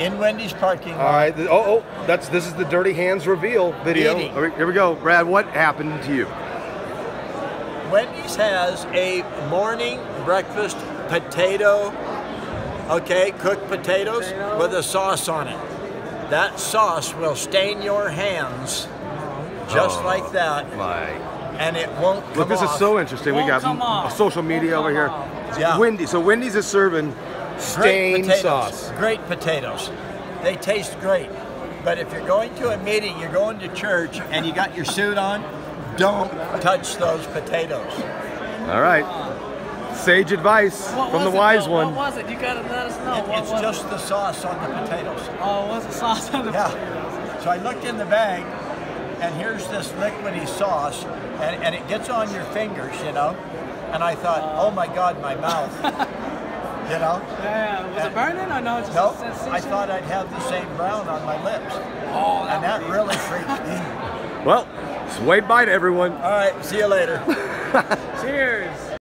in Wendy's parking lot. All right. Oh, oh, that's this is the Dirty Hands reveal video. Eating. All right, Here we go, Brad. What happened to you? Wendy's has a morning breakfast potato, okay, cooked potatoes with a sauce on it. That sauce will stain your hands just Oh. like that, My. and it won't come Look, this is so interesting. We Won't got come m- off. social media over come here. off. Yeah. Wendy's. So Wendy's is serving Great potatoes. sauce. Great potatoes. They taste great. But if you're going to a meeting, you're going to church, and you got your suit on, don't touch those potatoes. All right. Sage advice What from the it, wise though? one. What was it? You gotta let us know. It- what it's was just it? the sauce on the potatoes. Oh, what's the sauce on the Yeah. So I looked in the bag, and here's this liquidy sauce, and, and it gets on your fingers, you know. And I thought, oh my God, my mouth. you know? Yeah, was it burning or no? Just No, a sensation? I thought I'd have the same brown on my lips, Oh, that and that be- really freaked me. Well, sway bye to everyone. All right, see you later. Cheers.